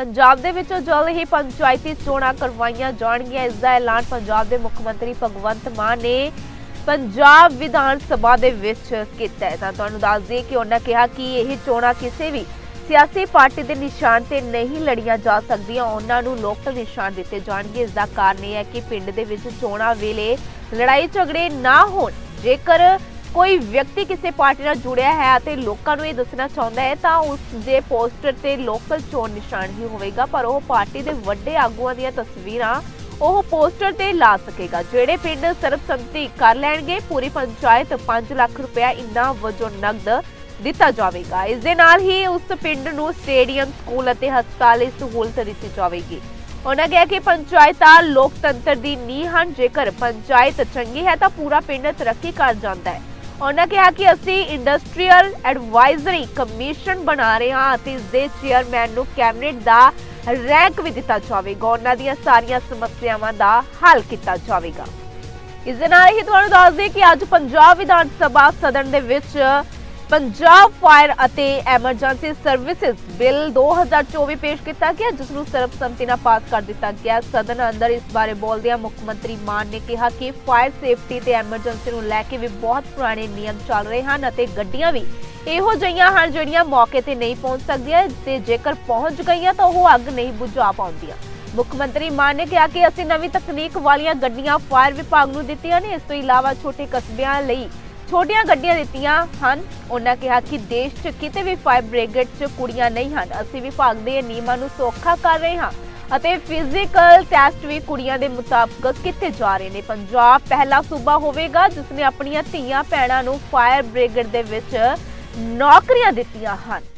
ਪੰਜਾਬ ਦੇ ਵਿੱਚ ਜਲਦ ਹੀ ਪੰਚਾਇਤੀ ਚੋਣਾਂ ਕਰਵਾਈਆਂ ਜਾਣਗੀਆਂ। ਇਸ ਦਾ ਐਲਾਨ ਪੰਜਾਬ ਦੇ ਮੁੱਖ ਮੰਤਰੀ ਭਗਵੰਤ ਮਾਨ ਨੇ ਪੰਜਾਬ ਵਿਧਾਨ ਸਭਾ ਦੇ ਵਿੱਚ ਕੀਤਾ ਹੈ। ਤਾਂ ਤੁਹਾਨੂੰ ਦੱਸ ਦਈਏ ਕਿ ਉਹਨਾਂ ਕਿਹਾ ਕਿ ਇਹ ਚੋਣਾਂ ਕਿਸੇ ਵੀ ਸਿਆਸੀ ਪਾਰਟੀ ਦੇ ਨਿਸ਼ਾਨ ਤੇ ਨਹੀਂ ਲੜੀਆਂ ਜਾ ਸਕਦੀਆਂ। ਉਹਨਾਂ ਨੂੰ ਲੋਕਲ ਨਿਸ਼ਾਨ ਦਿੱਤੇ ਜਾਣਗੇ। ਇਸ ਦਾ ਕਾਰਨ ਇਹ ਹੈ ਕਿ ਪਿੰਡ ਦੇ ਵਿੱਚ ਚੋਣਾਂ ਵੇਲੇ ਲੜਾਈ ਝਗੜੇ ਨਾ ਹੋਣ। ਜੇਕਰ ਕੋਈ ਵਿਅਕਤੀ ਕਿਸੇ ਪਾਰਟੀ ਨਾਲ ਜੁੜਿਆ ਹੈ ਅਤੇ ਲੋਕਾਂ ਨੂੰ ਇਹ ਦੱਸਣਾ ਚਾਹੁੰਦਾ ਹੈ, ਤਾਂ ਉਸ ਦੇ ਪੋਸਟਰ ਤੇ ਲੋਕਲ ਚੋਣ ਨਿਸ਼ਾਨ ਹੀ ਹੋਵੇਗਾ, ਪਰ ਉਹ ਪਾਰਟੀ ਦੇ ਵੱਡੇ ਆਗੂਆਂ ਦੀਆਂ ਤਸਵੀਰਾਂ ਉਹ ਪੋਸਟਰ ਤੇ ਲਾ ਸਕੇਗਾ, ਜਿਹੜੇ ਪਿੰਡ ਸਰਬਸੰਮਤੀ ਕਰ ਲੈਣਗੇ। ਪੂਰੀ ਪੰਚਾਇਤ 5 ਲੱਖ ਰੁਪਇਆ ਇਨਾਮ ਵਜੋਂ ਨਗਦ ਦਿੱਤਾ ਜਾਵੇਗਾ। ਇਸ ਦੇ ਨਾਲ ਹੀ ਉਸ ਪਿੰਡ ਨੂੰ ਸਟੇਡੀਅਮ, ਸਕੂਲ ਅਤੇ ਹਸਪਤਾਲ ਦੀ ਸਹੂਲਤ ਦਿੱਤੀ ਜਾਵੇਗੀ। ਉਹਨਾਂ ਕਿਹਾ ਕਿ ਪੰਚਾਇਤਾਂ ਲੋਕਤੰਤਰ ਦੀ ਨੀਂਹ ਹਨ, ਜੇਕਰ ਪੰਚਾਇਤ ਚੰਗੀ ਹੈ ਤਾਂ ਪੂਰਾ ਪਿੰਡ ਤਰੱਕੀ ਕਰ ਜਾਂਦਾ ਹੈ। ਉਹਨਾਂ ਕਿਹਾ ਕਿ ਅਸੀਂ ਇੰਡਸਟਰੀਅਲ ਐਡਵਾਈਜ਼ਰੀ ਕਮਿਸ਼ਨ ਬਣਾ ਰਹੇ ਹਾਂ ਅਤੇ ਇਸ ਦੇ ਚੇਅਰਮੈਨ ਨੂੰ ਕੈਬਨਿਟ ਦਾ ਰੈਂਕ ਵੀ ਦਿੱਤਾ ਜਾਵੇਗਾ। ਉਹਨਾਂ ਦੀਆਂ ਸਾਰੀਆਂ ਸਮੱਸਿਆਵਾਂ ਦਾ ਹੱਲ ਕੀਤਾ ਜਾਵੇਗਾ। ਇਸ ਦੇ ਨਾਲ ਹੀ ਤੁਹਾਨੂੰ ਦੱਸ ਦਈਏ ਕਿ ਅੱਜ ਪੰਜਾਬ ਵਿਧਾਨ ਸਭਾ ਸਦਨ ਦੇ ਵਿੱਚ ਪੰਜਾਬ ਫਾਇਰ ਅਤੇ ਐਮਰਜੈਂਸੀ ਸਰਵਿਸਿਜ਼ ਬਿੱਲ 2024 ਪੇਸ਼ ਕੀਤਾ ਗਿਆ, ਜਿਸ ਨੂੰ ਸਰਬਸੰਮਤੀ ਨਾਲ ਪਾਸ ਕਰ ਦਿੱਤਾ ਗਿਆ। ਸਦਨ ਅੰਦਰ ਇਸ ਬਾਰੇ ਬੋਲਦਿਆਂ ਮੁੱਖ ਮੰਤਰੀ ਮਾਨ ਨੇ ਕਿਹਾ ਕਿ ਫਾਇਰ ਸੇਫਟੀ ਤੇ ਐਮਰਜੈਂਸੀ ਨੂੰ ਲੈ ਕੇ ਵੀ ਬਹੁਤ ਪੁਰਾਣੇ ਨਿਯਮ ਚੱਲ ਰਹੇ ਹਨ ਅਤੇ ਗੱਡੀਆਂ ਵੀ ਇਹੋ ਜਿਹੀਆਂ ਹਨ ਜਿਹੜੀਆਂ ਮੌਕੇ ਤੇ ਨਹੀਂ ਪਹੁੰਚ ਸਕਦੀਆਂ ਤੇ ਜੇਕਰ ਪਹੁੰਚ ਗਈਆਂ ਤਾਂ ਉਹ ਅੱਗ ਨਹੀਂ ਬੁਝਾ ਪਾਉਂਦੀਆਂ। ਮੁੱਖ ਮੰਤਰੀ ਮਾਨ ਨੇ ਕਿਹਾ ਕਿ ਅਸੀਂ ਨਵੀਂ ਤਕਨੀਕ ਵਾਲੀਆਂ ਗੱਡੀਆਂ ਫਾਇਰ ਵਿਭਾਗ ਨੂੰ ਦਿੱਤੀਆਂ ਨੇ, ਇਸ ਤੋਂ ਇਲਾਵਾ ਛੋਟੇ ਕਸਬਿਆਂ ਲਈ ਛੋਟੀਆਂ ਗੱਡੀਆਂ ਦਿੱਤੀਆਂ ਹਨ। ਉਹਨਾਂ ਕਿਹਾ ਕਿ ਦੇਸ਼ 'ਚ ਕਿਤੇ ਵੀ ਫਾਇਰ ਬ੍ਰਿਗੇਡ 'ਚ ਕੁੜੀਆਂ ਨਹੀਂ ਹਨ। ਅਸੀਂ ਵਿਭਾਗ ਦੇ ਨਿਯਮਾਂ ਨੂੰ ਸੌਖਾ ਕਰ ਰਹੇ ਹਾਂ ਅਤੇ ਫਿਜ਼ੀਕਲ ਟੈਸਟ ਵੀ ਕੁੜੀਆਂ ਦੇ ਮੁਤਾਬਕ ਕੀਤੇ ਜਾ ਰਹੇ ਨੇ। ਪੰਜਾਬ ਪਹਿਲਾ ਸੂਬਾ ਹੋਵੇਗਾ ਜਿਸ ਨੇ ਆਪਣੀਆਂ ਧੀਆਂ ਭੈਣਾਂ ਨੂੰ ਫਾਇਰ ਬ੍ਰਿਗੇਡ ਦੇ ਵਿੱਚ ਨੌਕਰੀਆਂ ਦਿੱਤੀਆਂ ਹਨ।